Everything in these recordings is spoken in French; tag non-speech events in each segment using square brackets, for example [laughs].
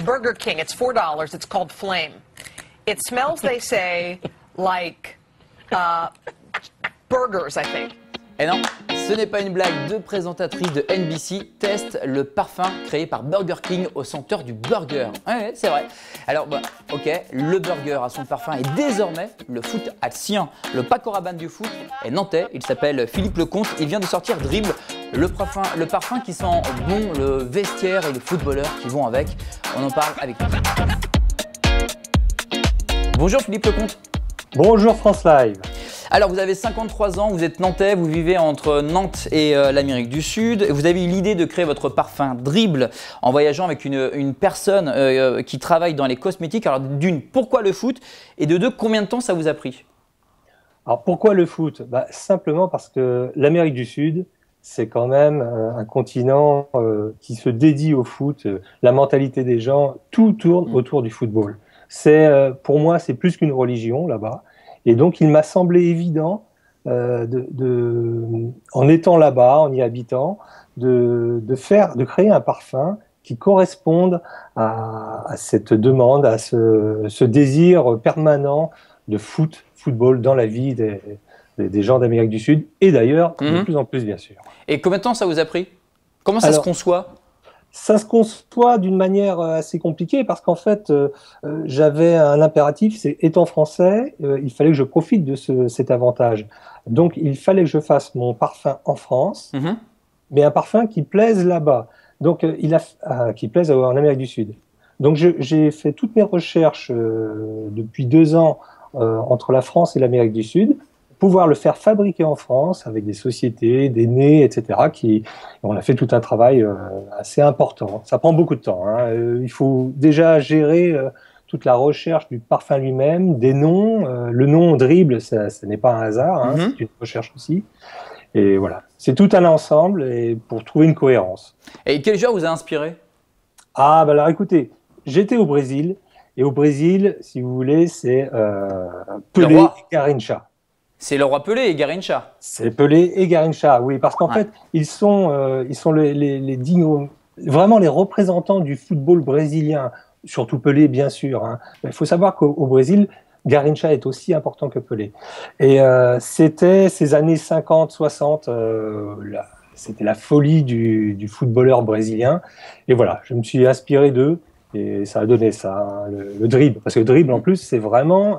Burger King. It's four dollars. It's called Flame. It smells, they say, [laughs] like uh, burgers. I think. Et non, ce n'est pas une blague. Deux présentatrices de NBC testent le parfum créé par Burger King au senteur du burger. C'est vrai. Alors, bah, ok, le burger a son parfum et désormais, le foot a le sien. Le Paco Rabanne du foot est nantais. Il s'appelle Philippe Lecomte. Il vient de sortir Dribble, le parfum, le qui sent bon le vestiaire et les footballeurs qui vont avec. On en parle avec lui. Bonjour Philippe Lecomte. Bonjour France Live. Alors, vous avez 53 ans, vous êtes nantais, vous vivez entre Nantes et euh, l'Amérique du Sud. Vous avez eu l'idée de créer votre parfum Dribble en voyageant avec une, personne euh, qui travaille dans les cosmétiques. Alors, d'une, pourquoi le foot? Et de deux, combien de temps ça vous a pris? Alors, pourquoi le foot? Bah, Simplement parce que l'Amérique du Sud, c'est quand même euh, un continent qui se dédie au foot. La mentalité des gens, tout tourne mmh. autour du football. C'est, pour moi, c'est plus qu'une religion là-bas. Et donc, il m'a semblé évident, euh, de, en étant là-bas, en y habitant, de, faire, de créer un parfum qui corresponde à, cette demande, à ce, désir permanent de foot, football dans la vie des, des, gens d'Amérique du Sud et d'ailleurs de mhm. plus en plus, bien sûr. Et combien de temps ça vous a pris? Comment ça se conçoit? Ça se conçoit d'une manière euh, assez compliquée parce qu'en fait, euh, euh, j'avais un impératif, c'est étant français, il fallait que je profite de ce, cet avantage. Donc, il fallait que je fasse mon parfum en France, mhm. mais un parfum qui plaise là-bas. Donc, il a, qui plaise en Amérique du Sud. Donc, j'ai fait toutes mes recherches depuis deux ans entre la France et l'Amérique du Sud pouvoir le faire fabriquer en France avec des sociétés, des nez, etc. Qui, on a fait tout un travail euh, assez important. Ça prend beaucoup de temps. Hein. Euh, il faut déjà gérer euh, toute la recherche du parfum lui-même, des noms. le nom dribble, ce n'est pas un hasard, hein, mm-hmm. c'est une recherche aussi. Et voilà, c'est tout un ensemble et pour trouver une cohérence. Et quel genre vous a inspiré? Ah, bah alors écoutez, j'étais au Brésil. Et au Brésil, si vous voulez, c'est euh, Pelé et Garincha. C'est le roi Pelé et Garincha. C'est Pelé et Garincha, oui, parce qu'en fait, ils sont, euh, ils sont les, les, dignes, vraiment les représentants du football brésilien, surtout Pelé, bien sûr. Hein. Il faut savoir qu'au Brésil, Garincha est aussi important que Pelé. Et euh, c'était ces années 50, 60, euh, c'était la folie du, du, footballeur brésilien. Et voilà, je me suis inspiré d'eux. Et ça a donné ça, hein, le, dribble. Parce que le dribble, en plus, c'est vraiment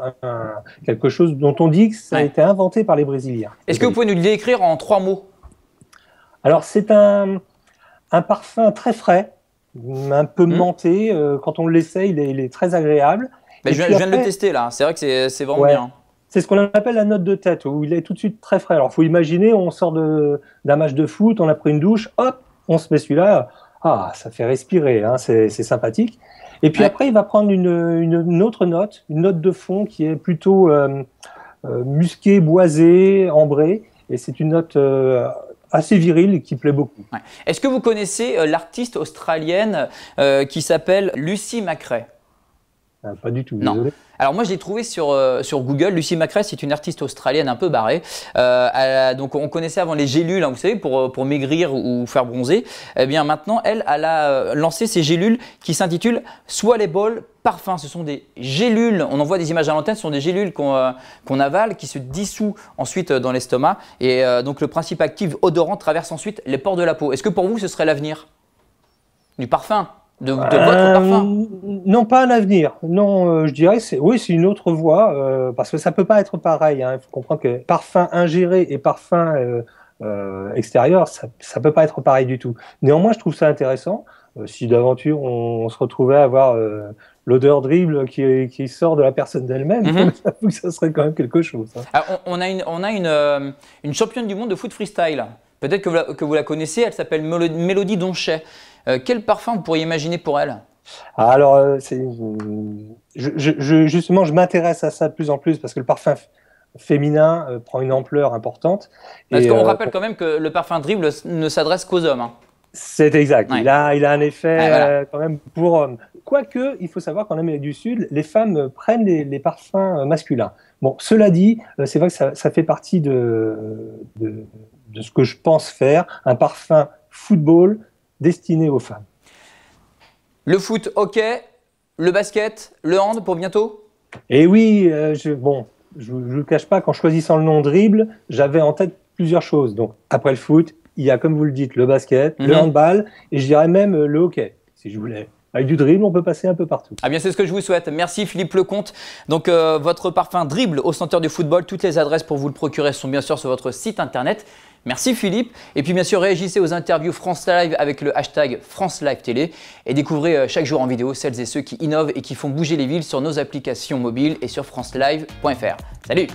quelque chose dont on dit que ça a été inventé par les Brésiliens. Est-ce que vous pouvez nous le décrire en trois mots? Alors, c'est un, un parfum très frais, un peu hmm. menté. Euh, quand on l'essaye, il, il, est très agréable. Mais je, viens de le tester là, c'est vrai que c'est vraiment bien. C'est ce qu'on appelle la note de tête, où il est tout de suite très frais. Alors, il faut imaginer, on sort d'un match de foot, on a pris une douche, hop, on se met celui-là ah, ça fait respirer, hein, c'est sympathique. Et puis après, il va prendre une, une, autre note, une note de fond qui est plutôt euh, euh musquée, boisée, ambrée. Et c'est une note euh, assez virile qui plaît beaucoup. Est-ce que vous connaissez l'artiste australienne qui s'appelle Lucy McRae ah, Pas du tout. Non. Alors moi je l'ai trouvé sur, euh, sur Google. Lucy McRae, c'est une artiste australienne un peu barrée. Euh, donc on connaissait avant les gélules, hein, vous savez, pour, euh, pour maigrir ou faire bronzer. Eh bien maintenant, elle, elle a lancé ces gélules qui s'intitulent Swallable Parfum. Ce sont des gélules, on en voit des images à l'antenne, ce sont des gélules qu'on avale, qui se dissouent ensuite dans l'estomac. Et donc le principe actif odorant traverse ensuite les pores de la peau. Est-ce que pour vous ce serait l'avenir du parfum de, votre euh, parfum? Non, pas un avenir. Non, euh, je dirais, c'est oui, c'est une autre voie, euh, parce que ça peut pas être pareil. Hein. Il faut comprendre que parfum ingéré et parfum extérieur, ça, ça peut pas être pareil du tout. Néanmoins, je trouve ça intéressant. si d'aventure on, se retrouvait à avoir l'odeur dribble qui, qui, sort de la personne d'elle-même, [laughs] mm ça serait quand même quelque chose. Hein. on, a, une, on a une, une championne du monde de foot freestyle. Peut-être que, vous la, que vous la connaissez, elle s'appelle Mélodie Donchet. Euh, quel parfum vous pourriez imaginer pour elle? Alors, euh, je, justement, je m'intéresse à ça de plus en plus parce que le parfum féminin euh, prend une ampleur importante. Parce qu'on rappelle quand même que le parfum dribble ne s'adresse qu'aux hommes. Hein. C'est exact. Il, a, il a un effet quand même pour hommes. Quoique, il faut savoir qu'en Amérique du Sud, les femmes prennent les, parfums masculins. Bon, cela dit, c'est vrai que ça, fait partie de, de, de, ce que je pense faire. Un parfum football destiné aux femmes. Le foot, ok. le basket, le hand pour bientôt? Et oui, euh, je, bon, je ne le cache pas, qu'en choisissant le nom dribble, j'avais en tête plusieurs choses. Donc, après le foot, il y a, comme vous le dites, le basket, le Mhm. handball, et je dirais même euh, le hockey, si je voulais. Avec du dribble, on peut passer un peu partout. Ah bien, c'est ce que je vous souhaite. Merci Philippe Lecomte. Donc, euh, votre parfum dribble au centre du football. Toutes les adresses pour vous le procurer sont bien sûr sur votre site internet. Merci Philippe. Et puis, bien sûr, réagissez aux interviews France Live avec le hashtag France Live Télé. Et découvrez euh, chaque jour en vidéo celles et ceux qui innovent et qui font bouger les villes sur nos applications mobiles et sur francelive.fr. Salut